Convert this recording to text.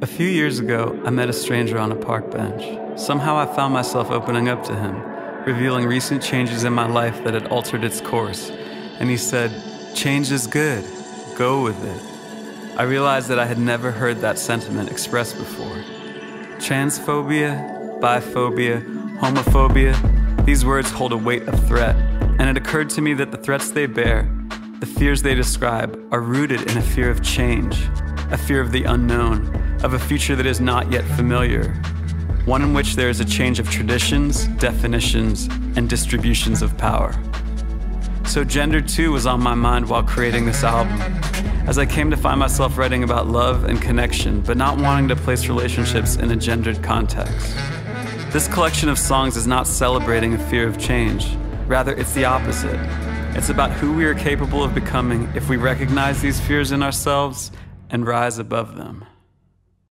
A few years ago, I met a stranger on a park bench. Somehow I found myself opening up to him, revealing recent changes in my life that had altered its course. And he said, Change is good, go with it. I realized that I had never heard that sentiment expressed before. Transphobia, biphobia, homophobia, these words hold a weight of threat, and it occurred to me that the threats they bear, the fears they describe, are rooted in a fear of change, a fear of the unknown, of a future that is not yet familiar, one in which there is a change of traditions, definitions, and distributions of power. So, gender too was on my mind while creating this album, as I came to find myself writing about love and connection, but not wanting to place relationships in a gendered context. This collection of songs is not celebrating a fear of change, rather, it's the opposite. It's about who we are capable of becoming if we recognize these fears in ourselves and rise above them.